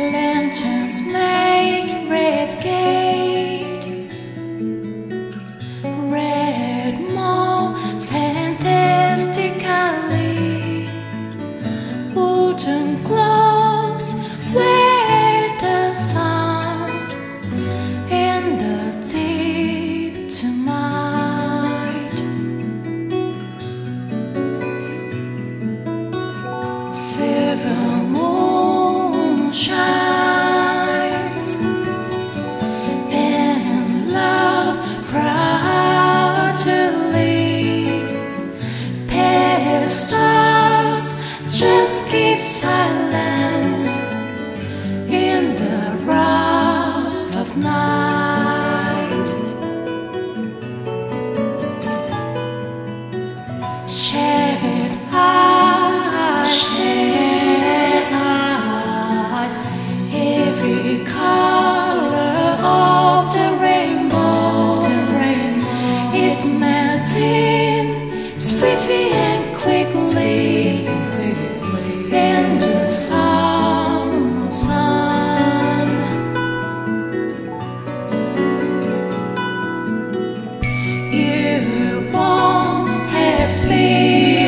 Lanterns make red gate. Red more fantastically. Wooden clocks flare the sound In the deep tonight. Seven melting sweetly and quickly. Yes, please.